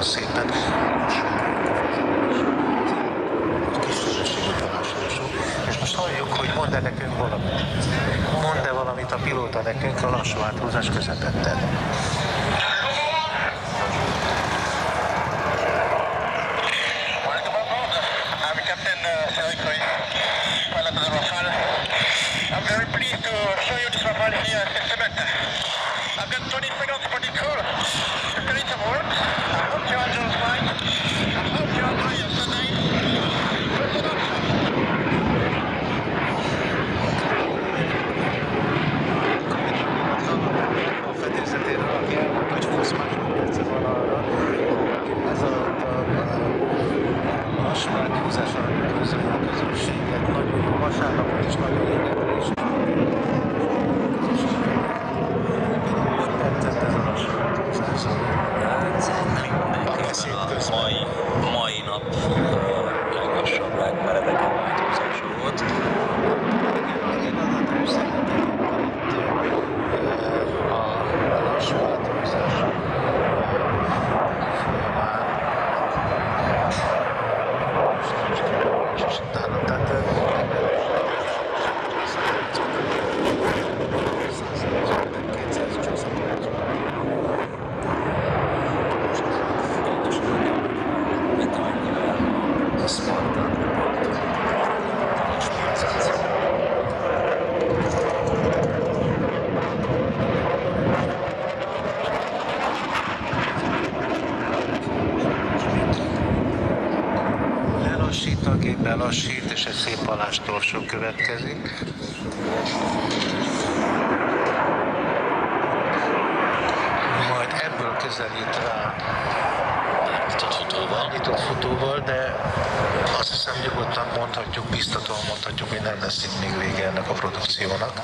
nagyon szépen. A kiszörösségű tanácsolások. És most halljuk, hogy mondd -e nekünk valamit. Mondd -e valamit a pilóta nekünk a lassú áthúzás közepette. I'm very pleased to show you this Rafale here in I've got 26 áthúzás alatt közöli a közönséget. Nagyon jó vasárnapot is nagyon érdekli Lelassít a gép, lelassít, és egy szép alástorsó következik. Majd ebből közelít rá Nyitott futóval. nyitott futóval, de azt hiszem nyugodtan mondhatjuk, biztatóan mondhatjuk, hogy nem lesz itt még vége ennek a produkciónak.